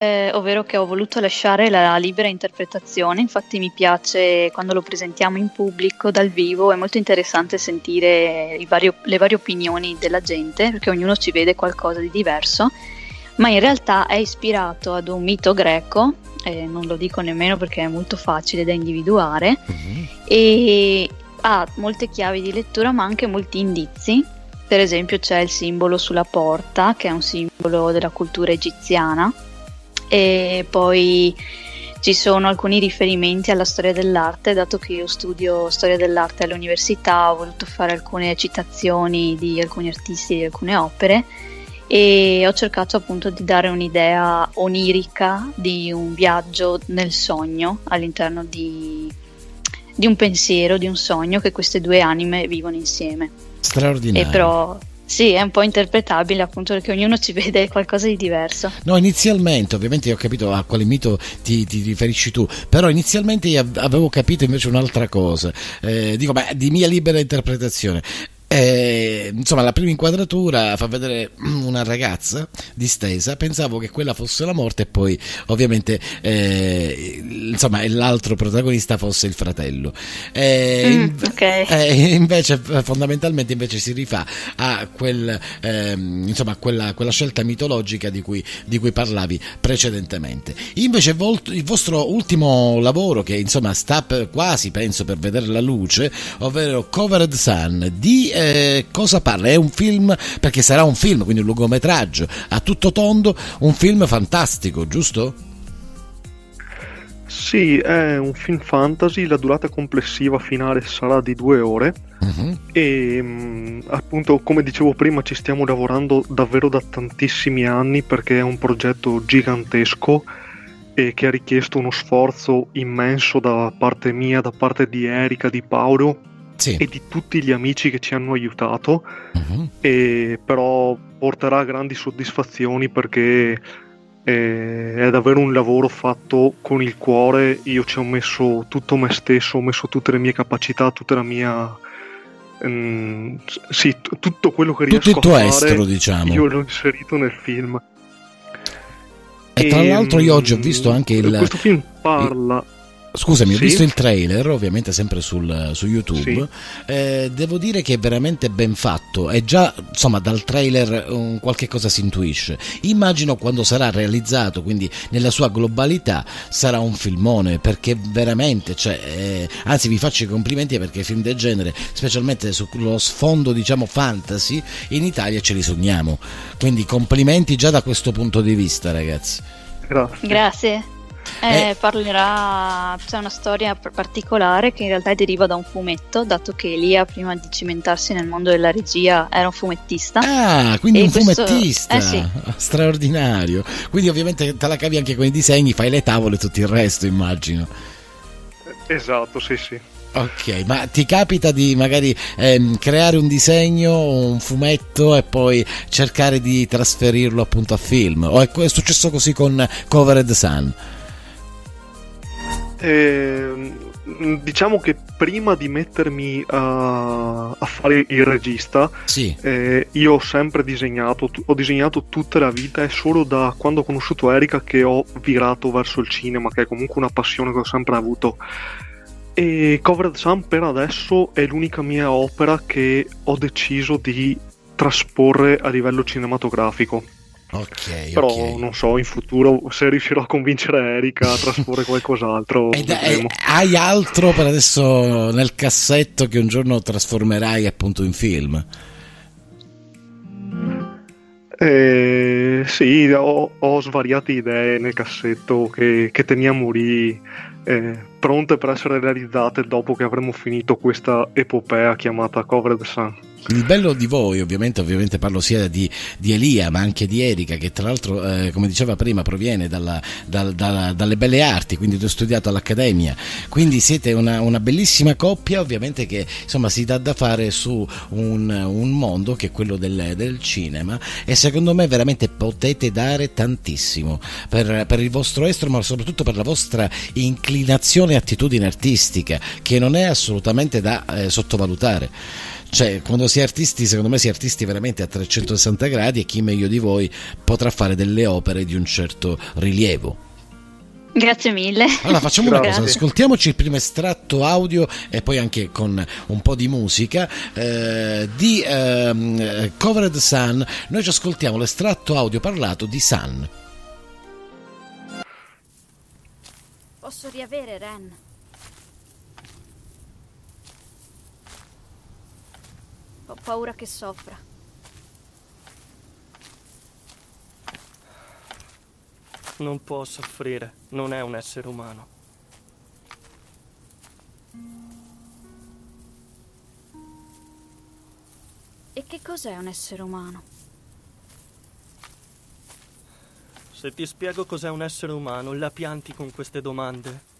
eh, ovvero che ho voluto lasciare la libera interpretazione, infatti mi piace quando lo presentiamo in pubblico dal vivo, è molto interessante sentire vario, le varie opinioni della gente, perché ognuno ci vede qualcosa di diverso, ma in realtà è ispirato ad un mito greco, eh, non lo dico nemmeno perché è molto facile da individuare, mm-hmm. e ha molte chiavi di lettura ma anche molti indizi. Per esempio c'è il simbolo sulla porta, che è un simbolo della cultura egiziana, e poi ci sono alcuni riferimenti alla storia dell'arte, dato che io studio storia dell'arte all'università, ho voluto fare alcune citazioni di alcuni artisti di alcune opere e ho cercato appunto di dare un'idea onirica di un viaggio nel sogno all'interno di, di un pensiero, di un sogno che queste due anime vivono insieme. Straordinario. E però sì, è un po' interpretabile appunto perché ognuno ci vede qualcosa di diverso. No, inizialmente, ovviamente ho capito a quale mito ti, ti riferisci tu, però inizialmente avevo capito invece un'altra cosa. Eh, dico, ma di mia libera interpretazione. Eh, insomma, la prima inquadratura fa vedere una ragazza distesa. Pensavo che quella fosse la morte, e poi, ovviamente, eh, insomma, l'altro protagonista fosse il fratello. Eh, mm, okay. Eh, invece, fondamentalmente, invece si rifà a quel, ehm, insomma, quella, quella, scelta mitologica di cui, di cui, parlavi precedentemente. Invece, il vostro ultimo lavoro, che insomma sta per, quasi, penso, per vedere la luce, ovvero Covered Sun di eh, cosa parla? È un film, perché sarà un film, quindi un lungometraggio a tutto tondo, un film fantastico, giusto? Sì, è un film fantasy, la durata complessiva finale sarà di due ore uh-huh. e mm, appunto come dicevo prima ci stiamo lavorando davvero da tantissimi anni perché è un progetto gigantesco e che ha richiesto uno sforzo immenso da parte mia, da parte di Erika, di Paolo sì. e di tutti gli amici che ci hanno aiutato, uh-huh. e però porterà grandi soddisfazioni perché eh, è davvero un lavoro fatto con il cuore, io ci ho messo tutto me stesso, ho messo tutte le mie capacità, tutta la mia... Mm, sì, t- tutto quello che riesco tutto a fare, estero, diciamo. io l'ho inserito nel film. E, e tra l'altro io oggi ho visto anche il... Questo film parla... Il Scusami, sì. ho visto il trailer, ovviamente sempre sul, su YouTube. Sì. Eh, devo dire che è veramente ben fatto e già insomma dal trailer um, qualche cosa si intuisce. Immagino quando sarà realizzato, quindi nella sua globalità, sarà un filmone perché veramente, cioè, eh, anzi vi faccio i complimenti perché film del genere, specialmente sullo sfondo diciamo fantasy, in Italia ce li sogniamo. Quindi complimenti già da questo punto di vista, ragazzi. Grazie. Grazie. Eh, eh, parlerà, c'è una storia particolare che in realtà deriva da un fumetto, dato che Elia prima di cimentarsi nel mondo della regia era un fumettista. Ah, quindi un questo... fumettista! Eh, sì. Straordinario. Quindi ovviamente te la cavi anche con i disegni, fai le tavole e tutto il resto, immagino. Esatto, sì, sì. Ok, ma ti capita di magari ehm, creare un disegno, un fumetto e poi cercare di trasferirlo appunto a film? O è, è successo così con Covered Sun? Eh, diciamo che prima di mettermi a, a fare il regista, sì. eh, io ho sempre disegnato, ho disegnato tutta la vita, è solo da quando ho conosciuto Erika che ho virato verso il cinema, che è comunque una passione che ho sempre avuto. E Covered Sun per adesso è l'unica mia opera che ho deciso di trasporre a livello cinematografico. Ok, però okay. non so in futuro se riuscirò a convincere Erika a trasporre qualcos'altro. Ed, eh, hai altro per adesso nel cassetto che un giorno trasformerai appunto in film? Eh, sì, ho, ho, svariate idee nel cassetto che, che teniamo lì eh, pronte per essere realizzate dopo che avremo finito questa epopea chiamata Covered Sun. Il bello di voi, ovviamente, ovviamente parlo sia di, di, Elia ma anche di Erika, che tra l'altro, eh, come diceva prima, proviene dalla, dal, dalla, dalle belle arti, quindi hai studiato all'Accademia, quindi siete una, una, bellissima coppia, ovviamente che insomma si dà da fare su un, un mondo che è quello del, del, cinema e secondo me veramente potete dare tantissimo per, per il vostro estro, ma soprattutto per la vostra inclinazione e attitudine artistica, che non è assolutamente da eh, sottovalutare. Cioè quando si è artisti secondo me si è artisti veramente a 360 gradi e chi meglio di voi potrà fare delle opere di un certo rilievo. Grazie mille. Allora facciamo una cosa, ascoltiamoci il primo estratto audio e poi anche con un po' di musica eh, di eh, Covered Sun. Noi ci ascoltiamo l'estratto audio parlato di Sun. Posso riavere Ren? Ho paura che soffra. Non può soffrire, non è un essere umano. E che cos'è un essere umano? Se ti spiego cos'è un essere umano, la pianti con queste domande.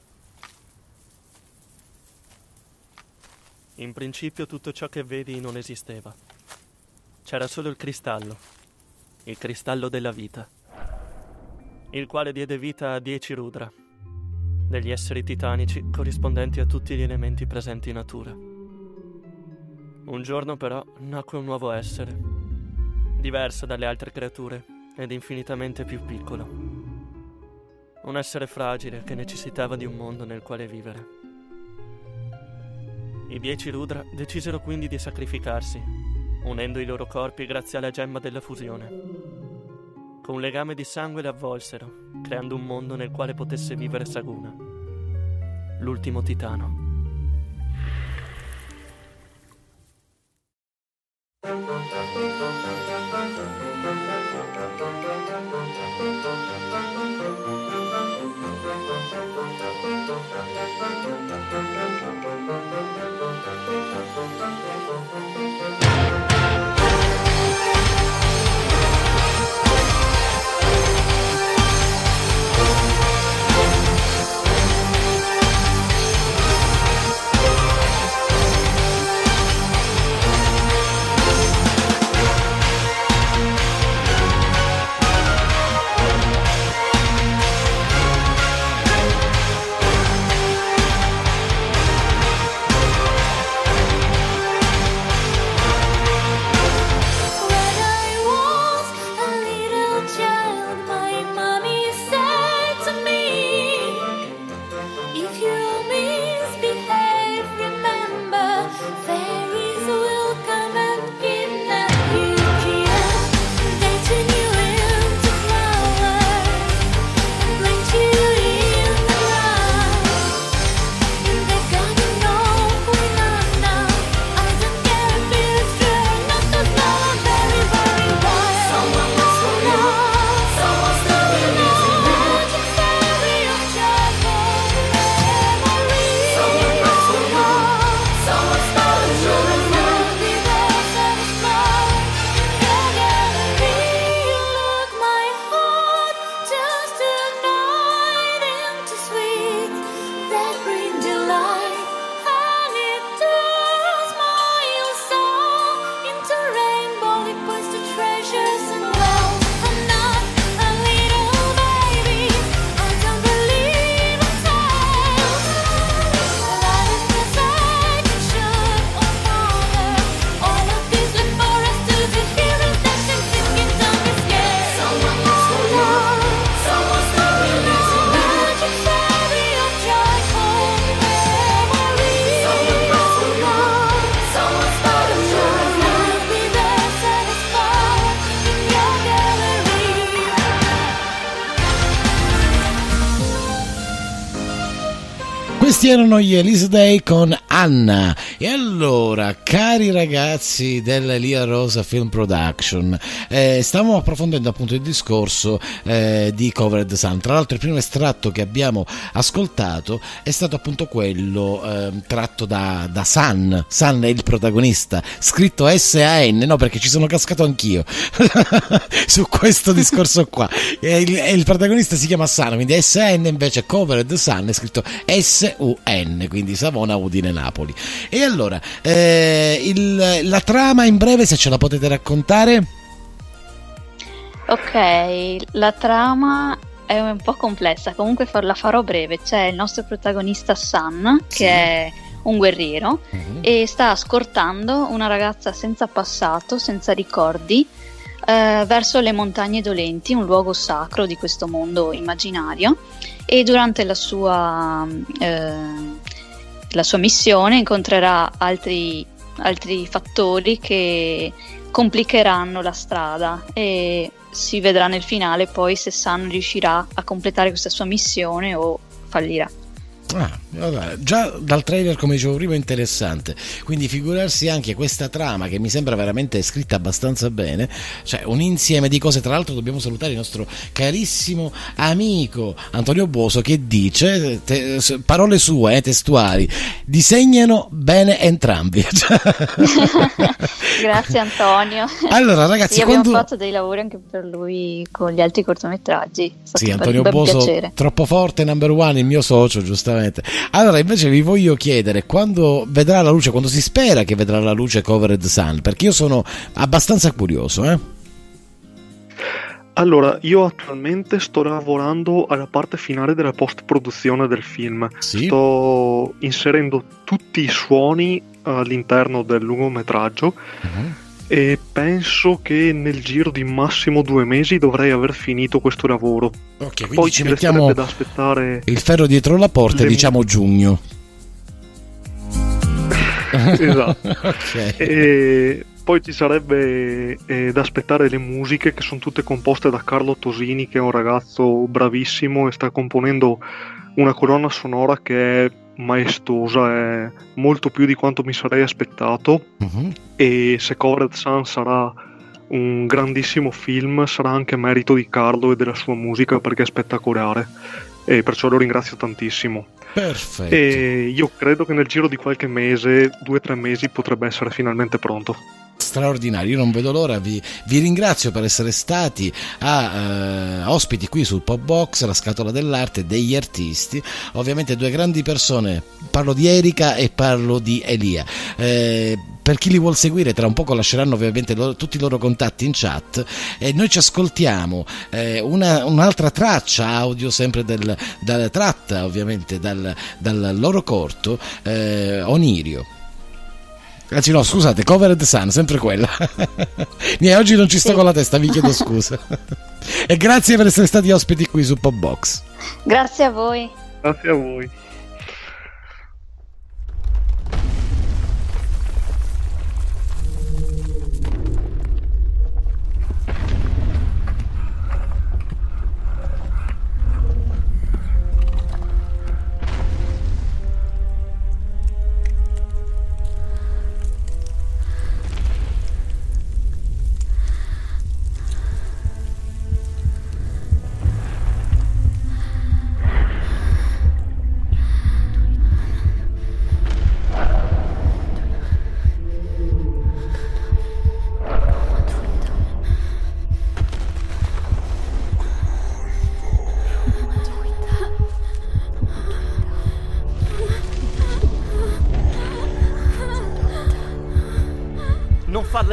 In principio tutto ciò che vedi non esisteva. C'era solo il cristallo, il cristallo della vita il quale diede vita a dieci Rudra, degli esseri titanici corrispondenti a tutti gli elementi presenti in natura. Un giorno però nacque un nuovo essere, diverso dalle altre creature ed infinitamente più piccolo. Un essere fragile che necessitava di un mondo nel quale vivere. I dieci Rudra decisero quindi di sacrificarsi, unendo i loro corpi grazie alla gemma della fusione con un legame di sangue le avvolsero, creando un mondo nel quale potesse vivere Saguna, l'ultimo titano. Thank you. Questi erano gli Elise Day con Anna. E allora, cari ragazzi dell'Elia Rosa Film Production, eh, stavamo approfondendo appunto il discorso eh, di Covered Sun. Tra l'altro, il primo estratto che abbiamo ascoltato è stato appunto quello eh, tratto da, da Sun. Sun è il protagonista, scritto S-A-N, no, perché ci sono cascato anch'io su questo discorso qua. E il, il, protagonista si chiama Sun, quindi S-A-N invece Covered Sun è scritto S-U UN, quindi Savona, Udine, Napoli. E allora, eh, il, la trama in breve, se ce la potete raccontare? Ok, la trama è un po' complessa, comunque la farò breve. C'è il nostro protagonista che sì. è un guerriero, uh-huh. e sta scortando una ragazza senza passato, senza ricordi, eh, verso le montagne dolenti, un luogo sacro di questo mondo immaginario, e durante la sua, eh, la sua missione incontrerà altri, altri fattori che complicheranno la strada e si vedrà nel finale poi se San riuscirà a completare questa sua missione o fallirà. Ah, allora, già dal trailer, come dicevo prima, è interessante. Quindi figurarsi anche questa trama che mi sembra veramente scritta abbastanza bene. Cioè, un insieme di cose. Tra l'altro, dobbiamo salutare il nostro carissimo amico Antonio Boso che dice: te, parole sue, eh, testuali, disegnano bene entrambi. Grazie, Antonio. Allora, ragazzi, sì, quando... abbiamo fatto dei lavori anche per lui con gli altri cortometraggi. Sì, Antonio Boso, piacere. troppo forte, number one, il mio socio, giustamente assolutamente. Allora, invece vi voglio chiedere quando vedrà la luce, quando si spera che vedrà la luce Covered Sun, perché io sono abbastanza curioso, eh? Allora, io attualmente sto lavorando alla parte finale della post-produzione del film. Sì? Sto inserendo tutti i suoni all'interno del lungometraggio. Uh-huh e penso che nel giro di massimo due mesi dovrei aver finito questo lavoro. Ok, Poi ci mettiamo da aspettare il ferro dietro la porta le... diciamo giugno. esatto. okay. E poi ci sarebbe eh, da aspettare le musiche che sono tutte composte da Carlo Tosini che è un ragazzo bravissimo e sta componendo una colonna sonora che è maestosa, è molto più di quanto mi sarei aspettato uh-huh. e se Covered Sun sarà un grandissimo film sarà anche merito di Carlo e della sua musica perché è spettacolare e perciò lo ringrazio tantissimo. Perfetto. E io credo che nel giro di qualche mese, due o tre mesi, potrebbe essere finalmente pronto straordinario. Io non vedo l'ora, vi, vi ringrazio per essere stati a, eh, ospiti qui sul Pop Box, la scatola dell'arte degli artisti. Ovviamente due grandi persone, parlo di Erika e parlo di Elia. Eh, per chi li vuol seguire, tra un poco lasceranno ovviamente loro, tutti i loro contatti in chat e noi ci ascoltiamo eh, una, un'altra traccia audio sempre del, dal, tratta ovviamente dal, dal loro corto eh, Onirio. Anzi no, scusate, Covered Sun, sempre quella. oggi non ci sto con la testa, vi chiedo scusa. e grazie per essere stati ospiti qui su Popbox. Grazie a voi. Grazie a voi.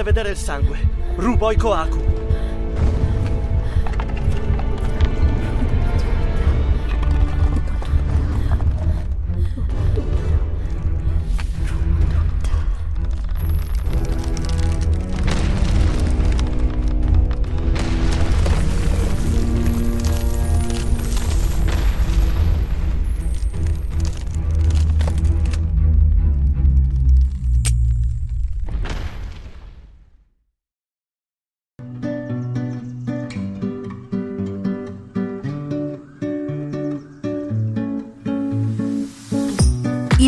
Vedere il sangue. Ruboi Koaku.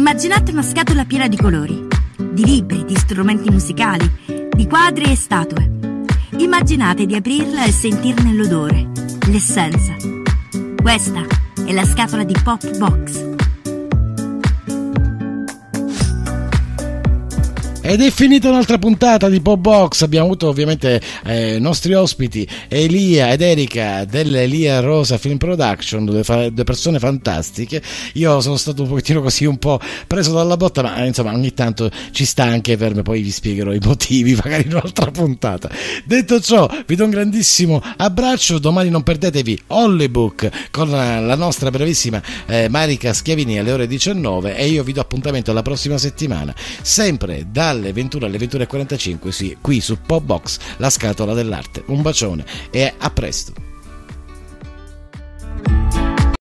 Immaginate una scatola piena di colori, di libri, di strumenti musicali, di quadri e statue. Immaginate di aprirla e sentirne l'odore, l'essenza. Questa è la scatola di Pop Box. Ed è finita un'altra puntata di Pop Box. Abbiamo avuto ovviamente eh, nostri ospiti Elia ed Erika dell'Elia Rosa Film Production, due, fa- due, persone fantastiche. Io sono stato un pochettino così un po' preso dalla botta, ma insomma ogni tanto ci sta anche per me, poi vi spiegherò i motivi, magari in un'altra puntata. Detto ciò, vi do un grandissimo abbraccio. Domani non perdetevi Hollybook con la nostra bravissima eh, Marica Schiavini alle ore 19 e io vi do appuntamento alla prossima settimana, sempre alle 21 alle 21.45 sì, qui su Popbox, la scatola dell'arte. Un bacione e a presto.